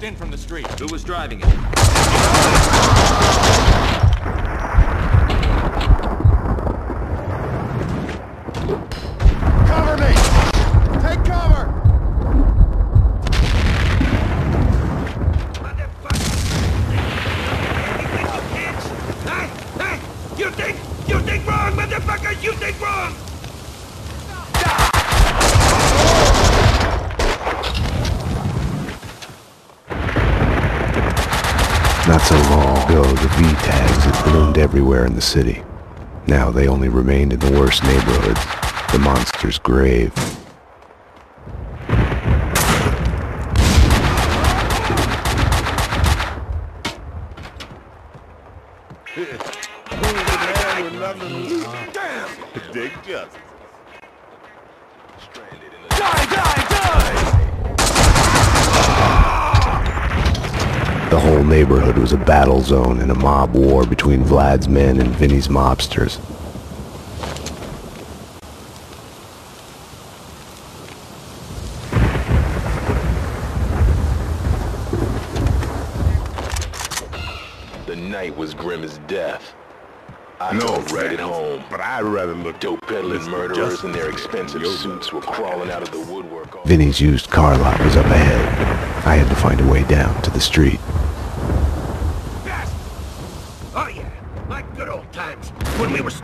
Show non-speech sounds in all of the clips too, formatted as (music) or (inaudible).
In from the street. Who was driving it? Cover me! Take cover! Hey, hey! You think, you think wrong, motherfucker! You think wrong! Not so long ago, the V-tags had bloomed everywhere in the city. Now they only remained in the worst neighborhoods, the monster's grave. Battle zone and a mob war between Vlad's men and Vinnie's mobsters. The night was grim as death. I No, felt right at Frank, home. But I'd rather look Dope peddling murderers in their expensive your suits were crawling out of the woodwork. all- Vinnie's used car lot was up ahead. I had to find a way down to the street. Fast! Oh yeah, like good old times when we were. s-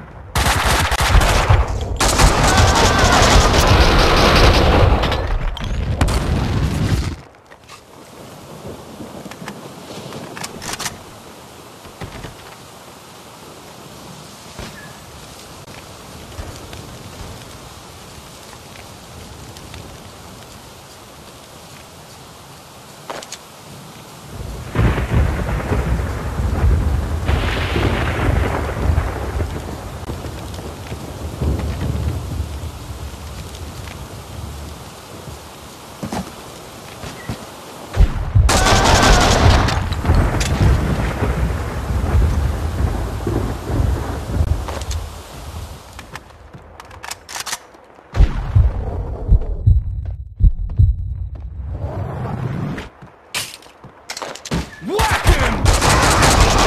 Whack him!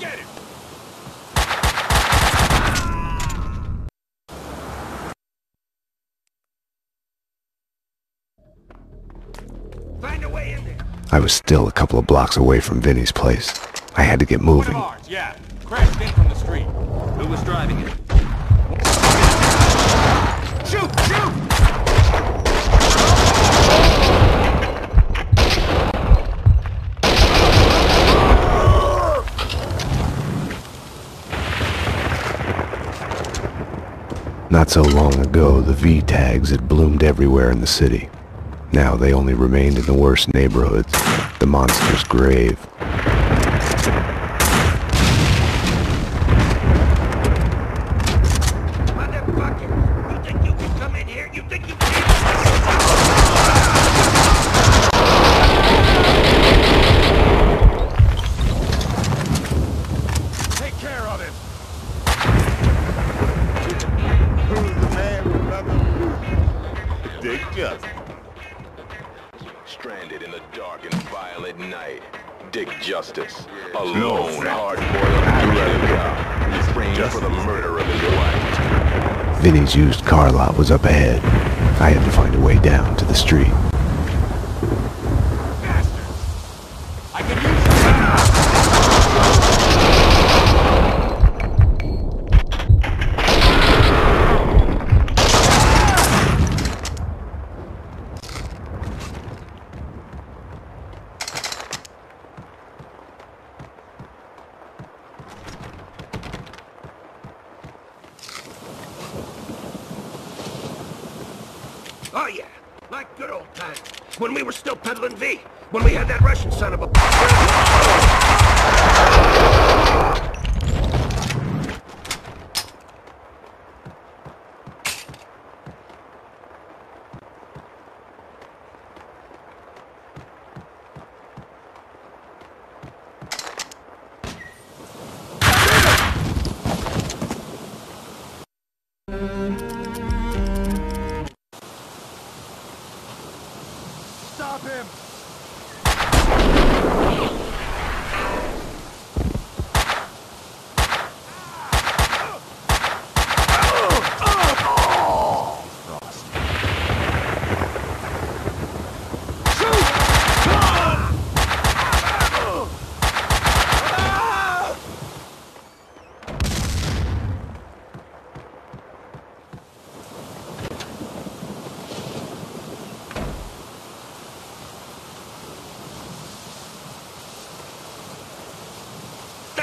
Get him! Find a way in there. I was still a couple of blocks away from Vinny's place. I had to get moving. yeah. Crashed in from the street. Who was driving it? Shoot! Shoot! Not so long ago, the V-tags had bloomed everywhere in the city. Now they only remained in the worst neighborhoods, the monster's grave.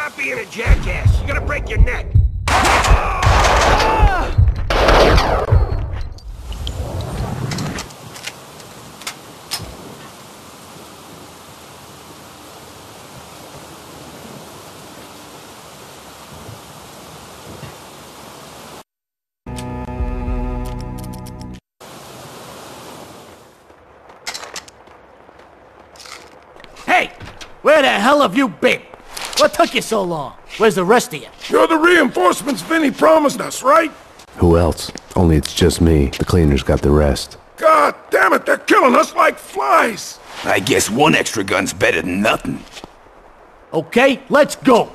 Stop being a jackass. You're gonna break your neck. Hey! Where the hell have you been? What took you so long? Where's the rest of you? You're the reinforcements Vinnie promised us, right? Who else? Only it's just me. The cleaners got the rest. God damn it, they're killing us like flies! I guess one extra gun's better than nothing. Okay, let's go!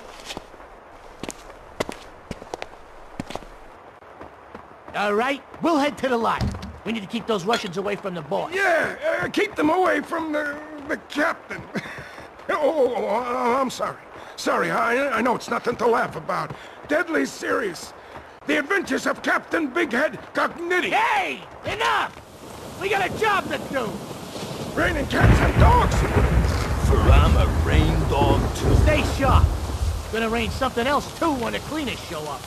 All right, we'll head to the line. We need to keep those Russians away from the boss. Yeah, uh, keep them away from the, the captain. (laughs) oh, oh, I'm sorry. Sorry, I, I know it's nothing to laugh about. Deadly serious. The adventures of Captain Bighead Gognitti. Hey! Enough! We got a job to do! Raining cats and dogs. For I'm a rain dog too. Stay sharp. Gonna rain something else too when the cleaners show up.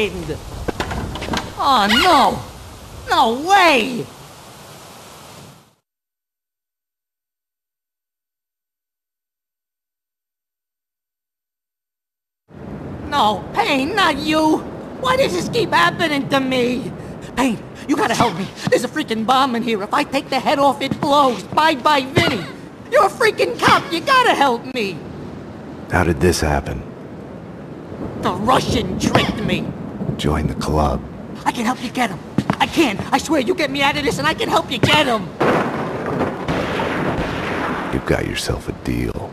Ruined. Oh no, no way. No, Payne, not you. Why does this keep happening to me? Payne, you gotta help me. There's a freaking bomb in here. If I take the head off, it blows. Bye bye, Vinnie. You're a freaking cop. You gotta help me. How did this happen? The Russian tricked me. Join the club. I can help you get him. I can. I swear, you get me out of this and I can help you get him. You've got yourself a deal.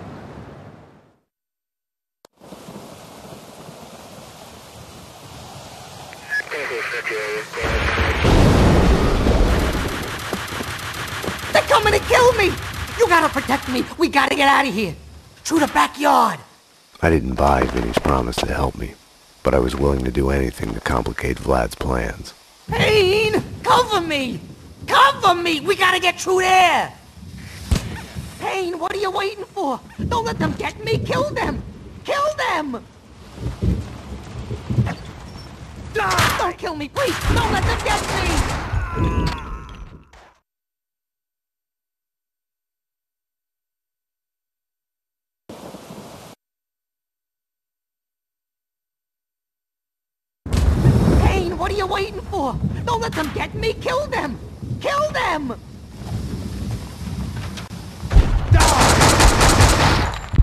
They're coming to kill me. You gotta protect me. We gotta get out of here. Through the backyard. I didn't buy Vinnie's promise to help me, but I was willing to do anything to complicate Vlad's plans. Payne! Cover me! Cover me! We gotta get through there! Payne, what are you waiting for? Don't let them get me! Kill them! Kill them! Die! Don't kill me, please! Don't let them get me! Payne, what are you for? Don't let them get me! Kill them! Kill them!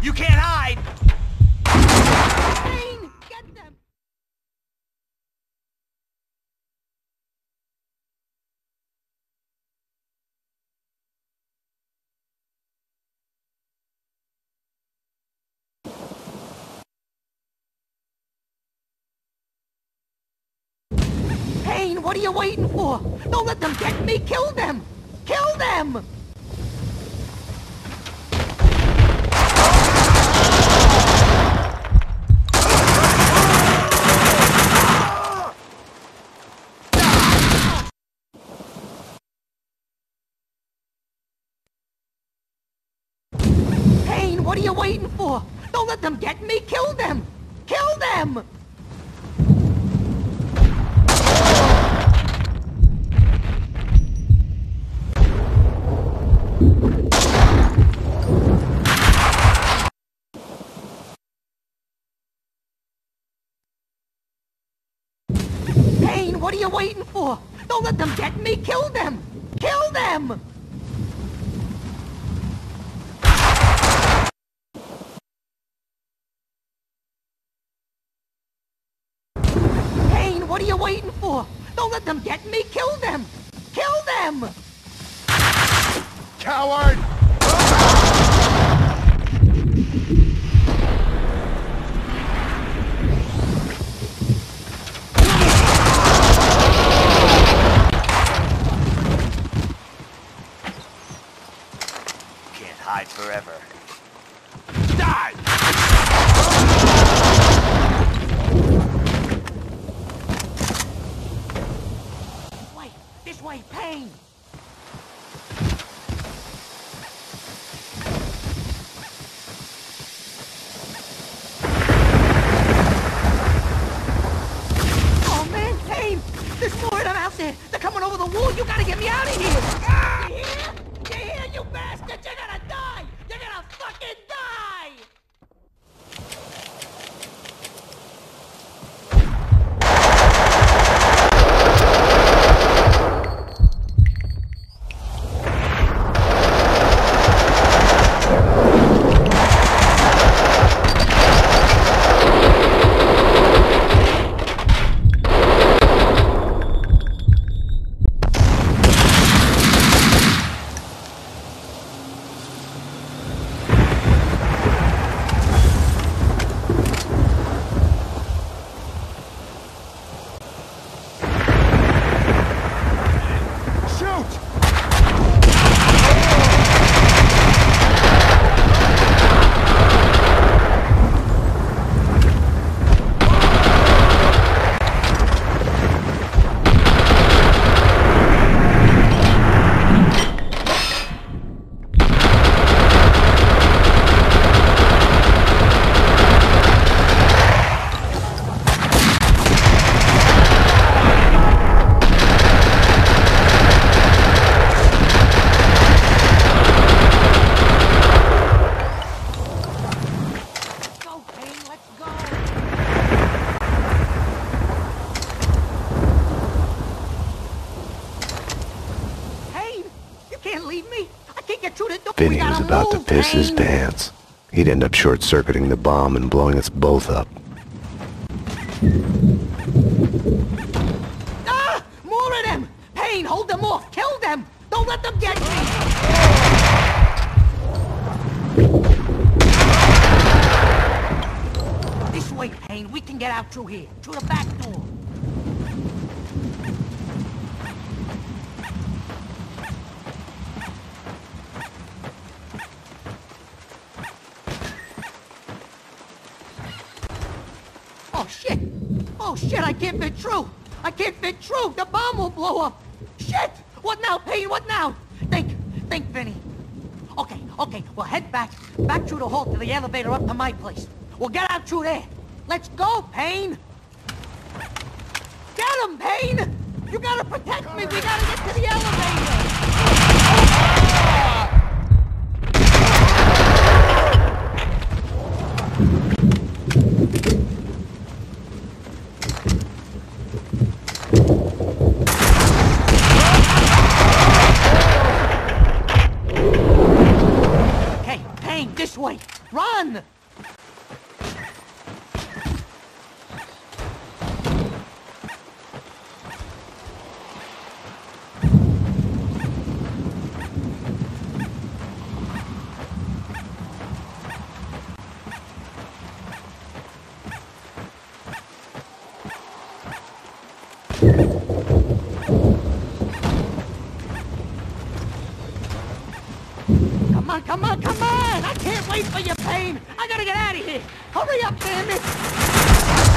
You can't hide! Payne, get them! Payne, what are you waiting for? Don't let them get me! Kill them! Kill them! What are you waiting for? Don't let them get me! Kill them! Kill them! Payne, what are you waiting for? Don't let them get me! Kill them! Kill them! Payne, what are you waiting for? Don't let them get me! Kill them! Kill them! Coward! Can't hide forever. Die! Wait, this way, Payne! Oh man, Payne! There's more of them out there! They're coming over the wall! You gotta get me out of here! Ah! You hear? You hear, you bastard? You're gonna die! You're gonna fucking die! Shoot! Go, Payne, let's go! Payne, you can't leave me! I can't get through the door! We Vinnie was gotta about to move, piss his pants. He'd end up short-circuiting the bomb and blowing us both up. Ah! More of them! Payne, hold them off! Kill them! Don't let them get me! This way, Payne. We can get out through here. Through the back door. Oh shit! Oh shit, I can't fit through! I can't fit through! The bomb will blow up! Shit! What now, Payne? What now? Think, think, Vinnie. Okay, okay, we'll head back, back through the hall to the elevator up to my place. We'll get out through there. Let's go, Payne! Get him, Payne! You gotta protect me! We gotta get to the elevator! Okay, Payne, this way! Run! Come on, come on, come on! I can't wait for your pain! I gotta get out of here! Hurry up, damn it!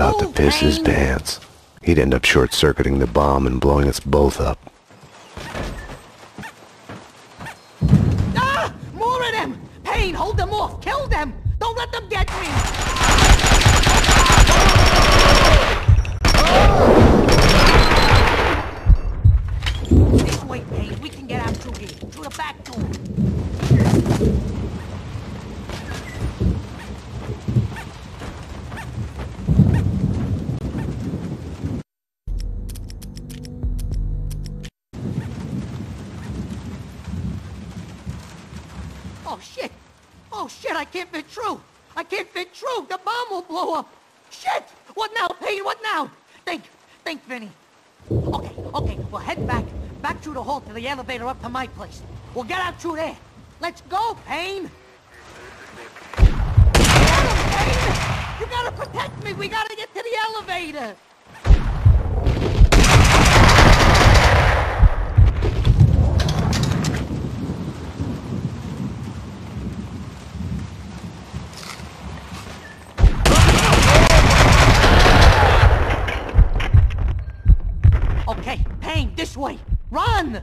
About to piss his oh, pants. He'd end up short-circuiting the bomb and blowing us both up. I can't fit through! I can't fit through! The bomb will blow up! Shit! What now, Payne? What now? Think, think, Vinnie. Okay, okay, we'll head back, back through the hall to the elevator up to my place. We'll get out through there. Let's go, Payne! Get Payne! You gotta protect me! We gotta get to the elevator! Okay, Payne, this way! Run!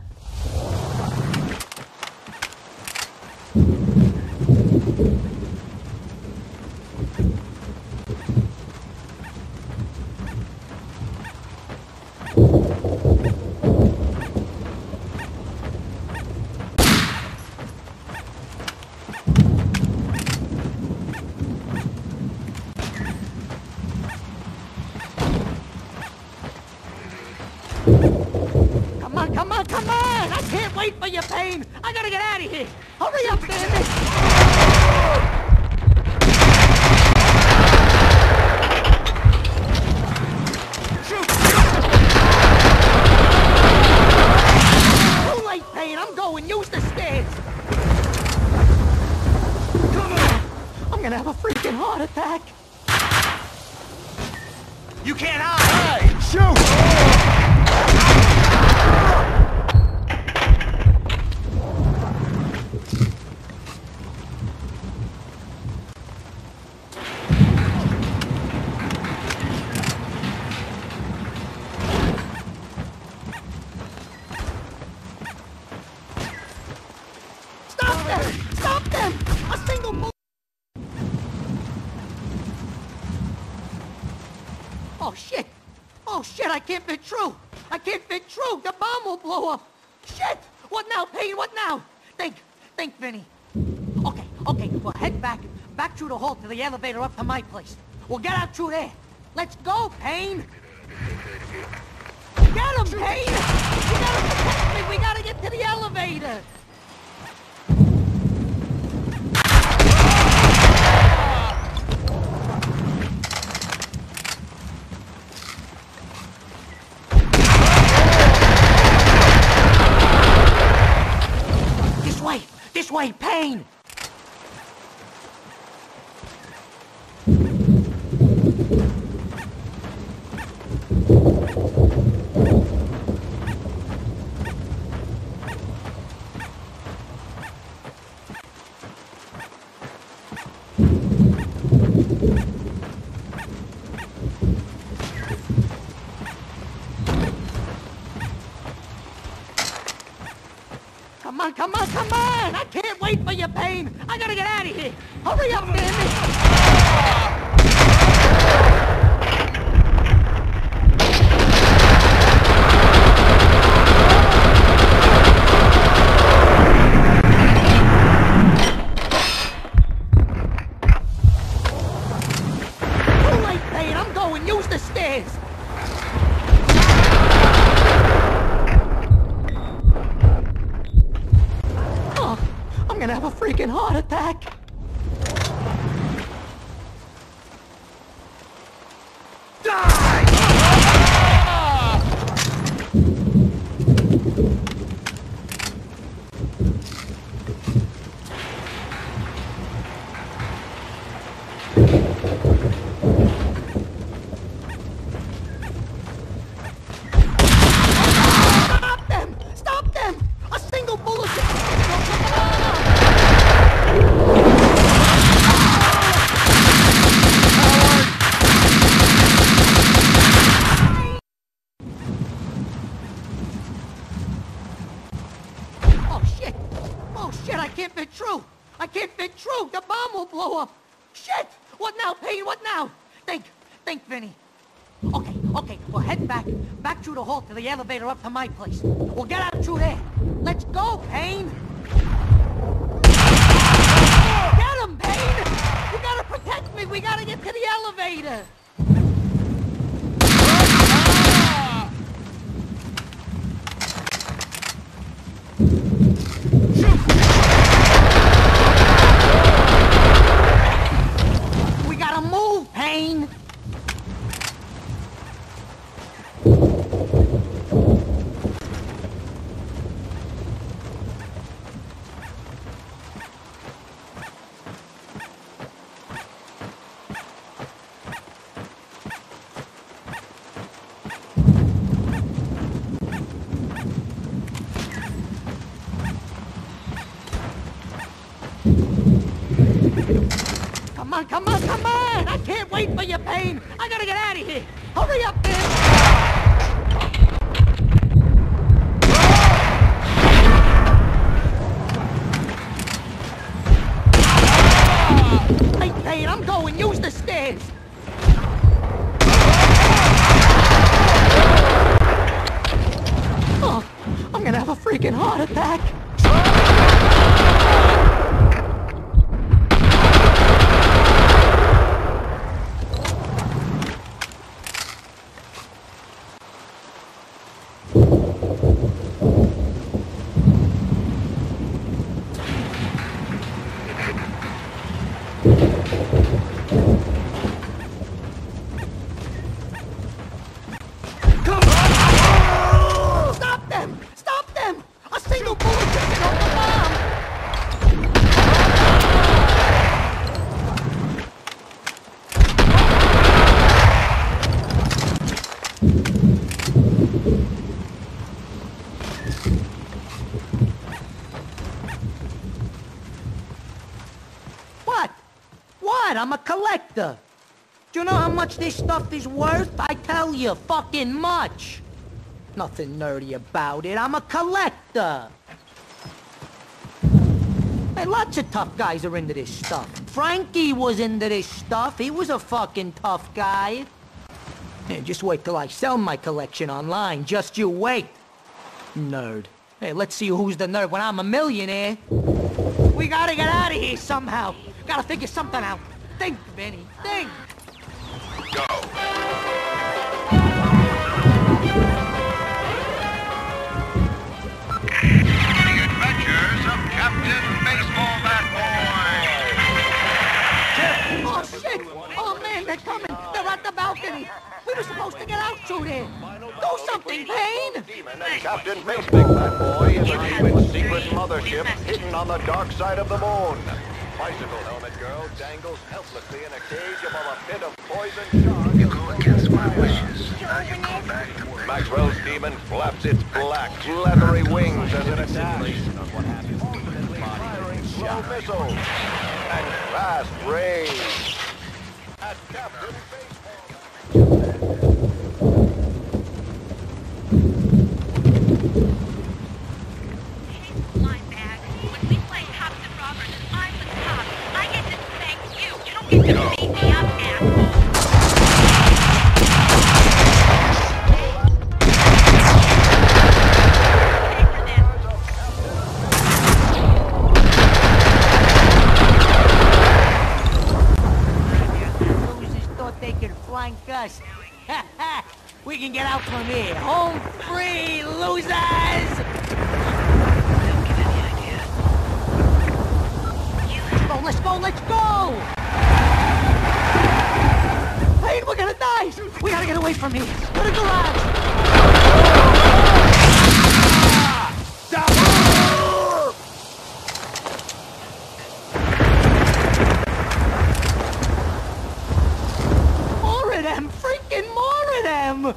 Come on, come on, come on! I can't wait for your pain! I gotta get out of here! Hurry up, bandit! Too late, Payne! I'm going! Use the stairs! Come on! I'm gonna have a freaking heart attack! You can't hide! Shoot! Stop them! Stop them! A single bullet! Oh shit! Oh shit, I can't fit through! I can't fit through! The bomb will blow up! Shit! What now, Payne? What now? Think, think, Vinnie. Okay, okay, we'll head back, back through the hall to the elevator up to my place. We'll get out through there. Let's go, Payne! Get him, Payne! You gotta protect me! We gotta get to the elevator! This way! This way, Payne! Come on, come on! I can't wait for your pain! I gotta get out of here! Hurry up, bandit! Too late, Payne! I'm going! Use the stairs! Oh, I'm gonna have a freaking heart attack. Stop them! Stop them! A single bullet! Oh shit! Oh shit! I can't through! I can't fit through! The bomb will blow up! Shit! What now, Payne? What now? Think, think, Vinnie. Okay, okay, we'll head back, back through the hall to the elevator up to my place. We'll get out through there. Let's go, Payne! Get him, Payne! You gotta protect me! We gotta get to the elevator! We gotta move, Payne! Come on, come on, come on! I can't wait for your pain! I gotta get out of here! Hurry up, man! Ah! Payne, I'm going! Use the stairs! Oh, I'm gonna have a freaking heart attack! A collector. Do you know how much this stuff is worth? I tell you, fucking much. Nothing nerdy about it. I'm a collector. Hey, lots of tough guys are into this stuff. Frankie was into this stuff. He was a fucking tough guy. Hey, just wait till I sell my collection online. Just you wait. Nerd. Hey, let's see who's the nerd when I'm a millionaire. We gotta get out of here somehow. Gotta figure something out. Think, Vinnie. Think. The Adventures of Captain Baseball Bat Boy. Oh, shit! Oh, man, they're coming! They're at the balcony! We were supposed to get out through there! Do something, Payne! Captain Baseball Bat Boy is a secret mothership hidden on the dark side of the moon. Bicycle Helmet Girl dangles helplessly in a cage above a pit of poison shark. You go against my wishes. Maxwell's demon flaps its black, leathery wings as it attacks. Firing slow missiles and fast rays. At Captain can get out from here. Home free, losers! Let's go, let's go, let's go! Hey, we're gonna die! We gotta get away from here. To the garage! More of them! Freaking more of them!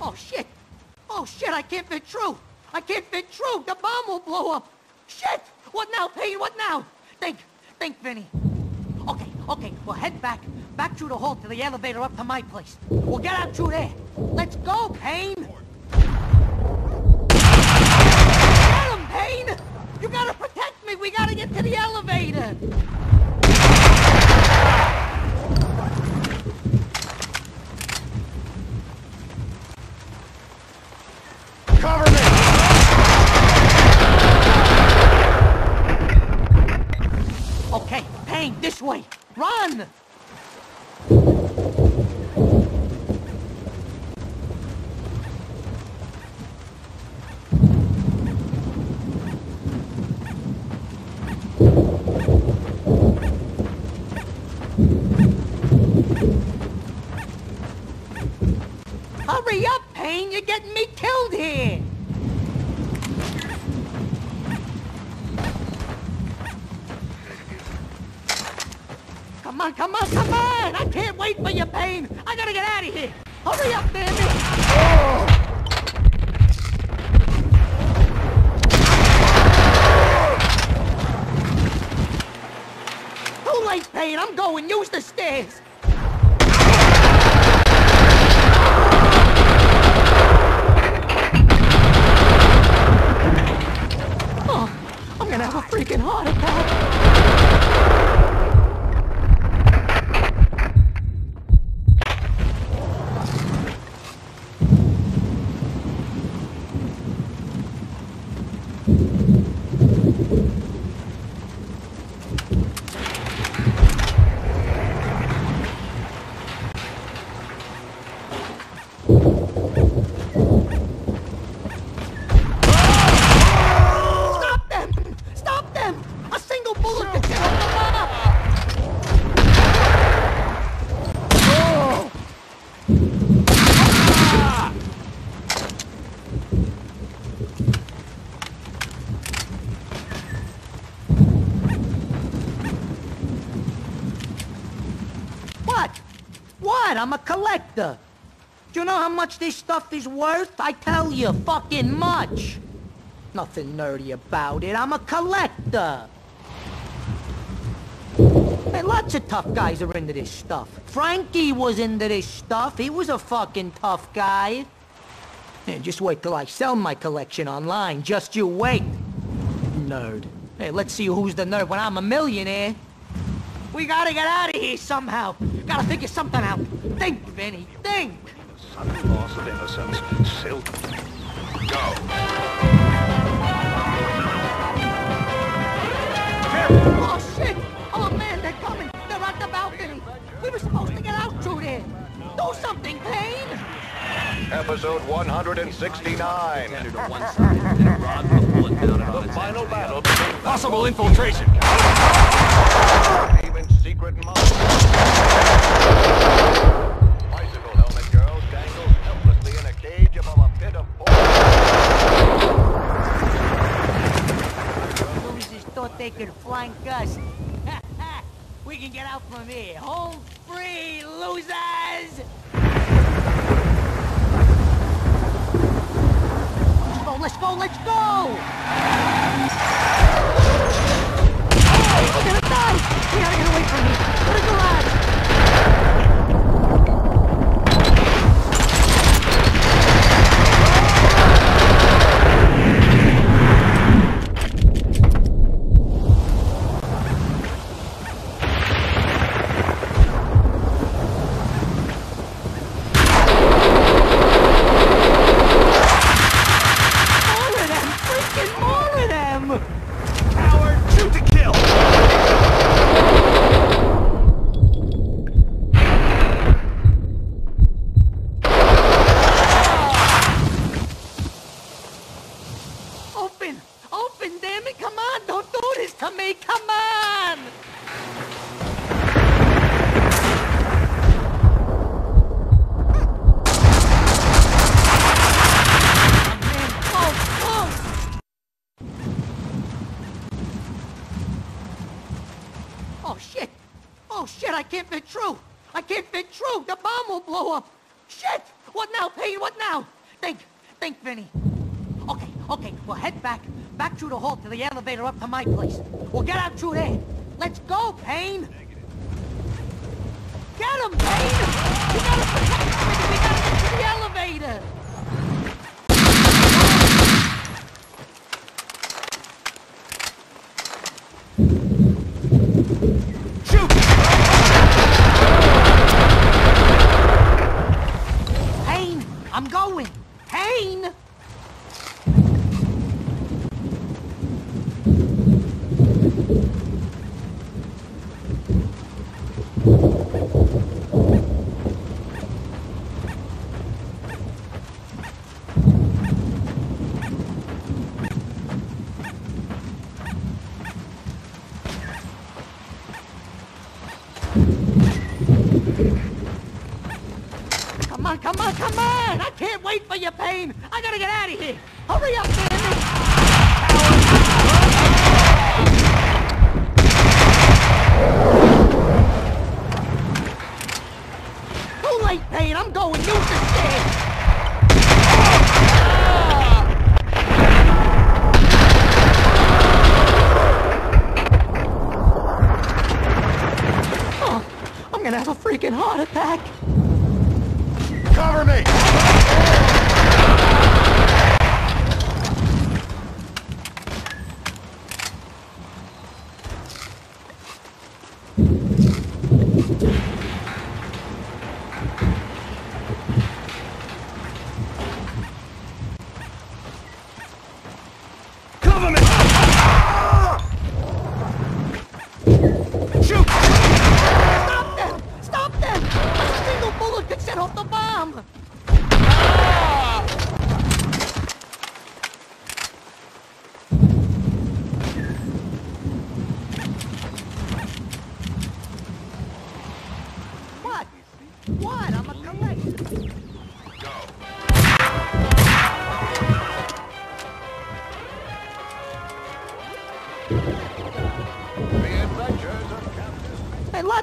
Oh shit! Oh shit, Through! I can't fit through! The bomb will blow up! Shit! What now, Payne? What now? Think, think, Vinnie. Okay, okay, we'll head back, back through the hall to the elevator up to my place. We'll get out through there. Let's go, Payne! Get him, Payne! You gotta protect me! We gotta get to the elevator! Cover me! Okay, Payne, this way! Run! Hurry up, Payne! You're getting me killed here! Come on, come on, come on! I can't wait Payne! I gotta get out of here! Hurry up, damn it! Oh. Too late, Payne! I'm going! Use the stairs! Oh, I'm gonna have a freaking heart attack! What? I'm a collector. Do you know how much this stuff is worth? I tell you, fucking much. Nothing nerdy about it. I'm a collector. Hey, lots of tough guys are into this stuff. Frankie was into this stuff. He was a fucking tough guy. Hey, just wait till I sell my collection online. Just you wait. Nerd. Hey, let's see who's the nerd when I'm a millionaire. We gotta get out of here somehow. Gotta figure something out. Think, Vinnie, think. Sudden loss of innocence. Silk. Oh, shit! Oh, man, they're coming! They're at the balcony! We were supposed to get out through there! Do something, Payne! Episode 169. Tender to one side, then Rod will pull it down on The final battle Possible infiltration. even secret monster. Could flank us. we can get out from here. Home free, losers! Let's go, let's go, let's go! Oh, we're gonna die! We gotta get away from here. To the garage! More of them! Freaking more of them! Howard, shoot to kill! Open! Open, damn it! Come on! Don't do this to me! Come on! Man, close, close! Oh shit! Oh shit! I can't fit through! I can't fit through! The bomb will blow up! Shit! What now, Payne? What now? Think, think, Vinnie. Okay, okay, we'll head back, back through the hall to the elevator up to my place. We'll get out through there. Let's go, Payne! Get him, Payne! You gotta protect him! We gotta get to the elevator! Shoot! Payne! I'm going! Payne! Come on, come on, come on! I can't wait for you, Payne! I gotta get out of here! Hurry up, Danny! Too late, Payne! I'm going! Use the stairs! Oh, I'm gonna have a freaking heart attack! Cover me! Cover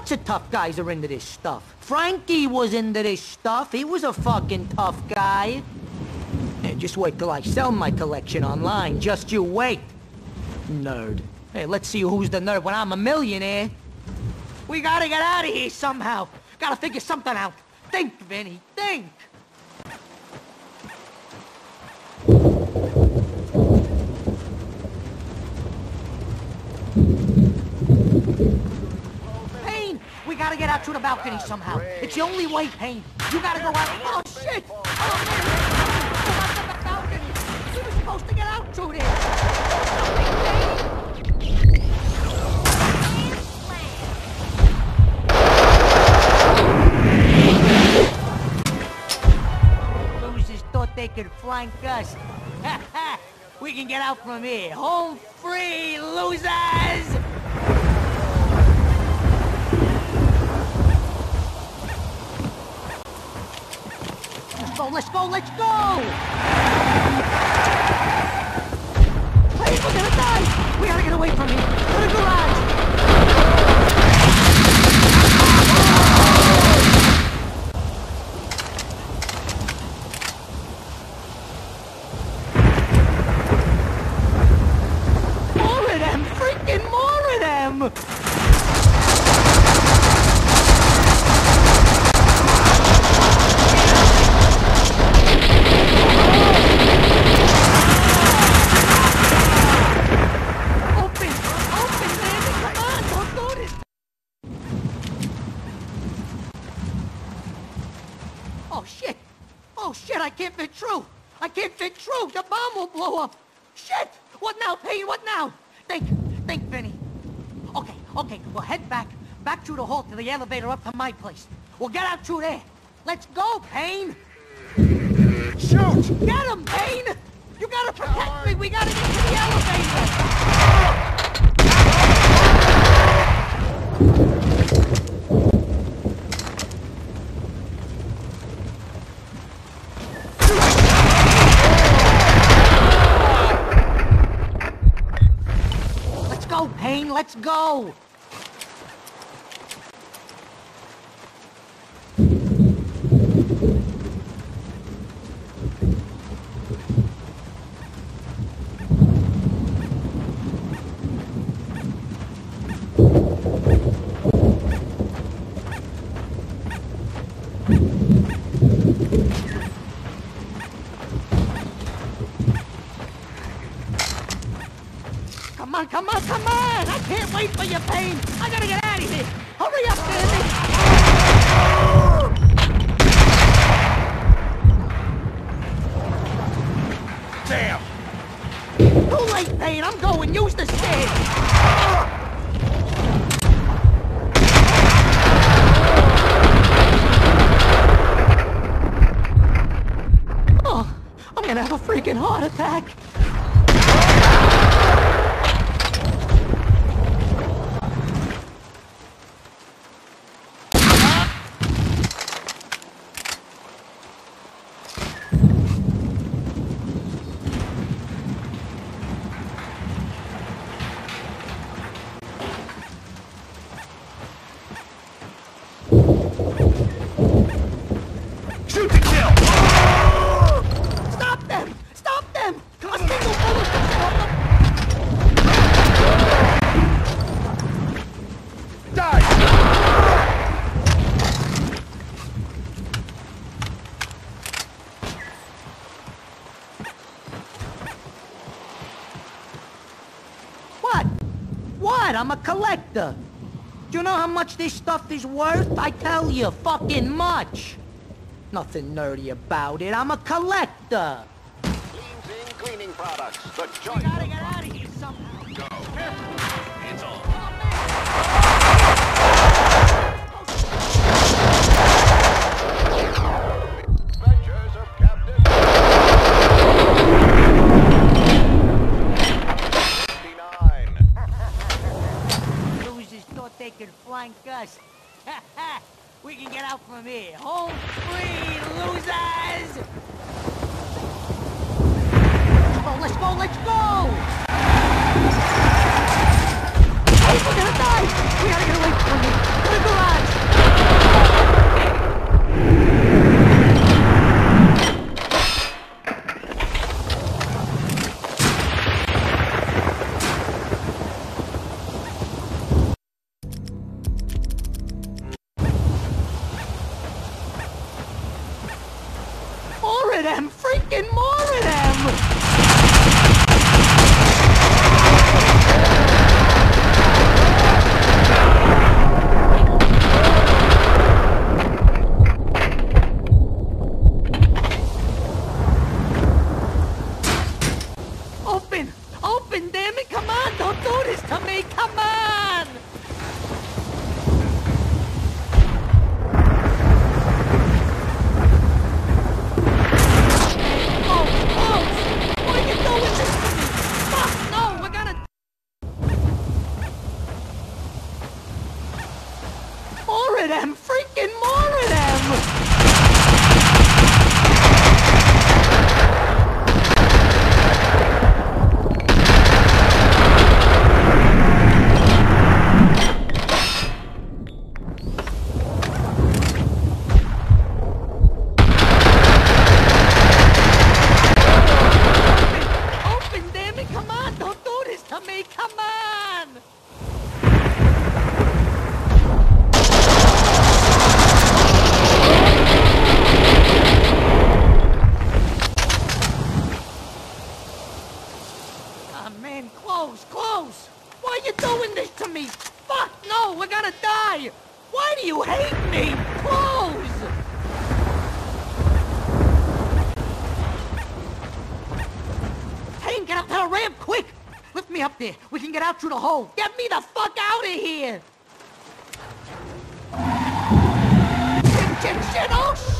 lots of tough guys are into this stuff. Frankie was into this stuff. He was a fucking tough guy. Hey, just wait till I sell my collection online. Just you wait. Nerd. Hey, let's see who's the nerd when I'm a millionaire. We gotta get out of here somehow. Gotta figure something out. Think, Vinnie, think. Payne, we gotta get out through the balcony somehow. It's the only way, Payne. You gotta go out. Oh, shit! Oh, man! Go out. We were supposed to get out through there. Losers thought they could flank us. (laughs) we can get out from here. Home free, losers! Let's go, let's go! Die! We gotta get away from here. To the garage! More of them! Freaking more of them! Open! Open, baby! Come on! Don't do this! Oh, shit! Oh, shit! I can't fit through! I can't fit through! The bomb will blow up! Shit! What now, Payne? What now? Think! Think, Vinnie! Okay, okay, we'll head back, back through the hall to the elevator up to my place. We'll get out through there. Let's go, Payne! Shoot! Get him, Payne! You gotta protect me! We gotta get to the elevator! Let's go, Payne! Let's go! Come on, come on, come on! I can't wait for your pain! I gotta get out of here! Hurry up, Danny! Damn! Too late, Payne! I'm going! Use the stairs! Oh, I'm gonna have a freaking heart attack! Shoot to kill! Stop them! Stop them! A single bullet can stop them! Die! What? What? I'm a collector. Do you know how much this stuff is worth? I tell you, fucking much. Nothing nerdy about it. I'm a collector. Cleans cleaning products. The We joint. discussed. (laughs) we can get out from here. Home free, losers! Let's go, let's go, let's go! Hey, we gotta die! We gotta Sam, quick! Lift me up there. We can get out through the hole. Get me the fuck out of here! Oh, shit!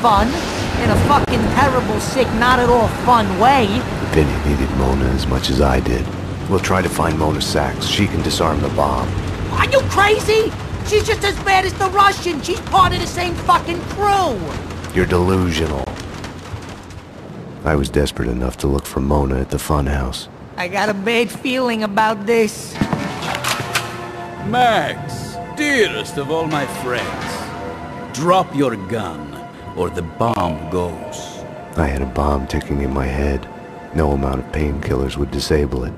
Fun. In a fucking terrible, sick, not at all fun way. Vinnie needed Mona as much as I did. We'll try to find Mona Sax. She can disarm the bomb. Are you crazy? She's just as bad as the Russian. She's part of the same fucking crew. You're delusional. I was desperate enough to look for Mona at the funhouse. I got a bad feeling about this. Max, dearest of all my friends, drop your gun, or the bomb goes. I had a bomb ticking in my head. No amount of painkillers would disable it.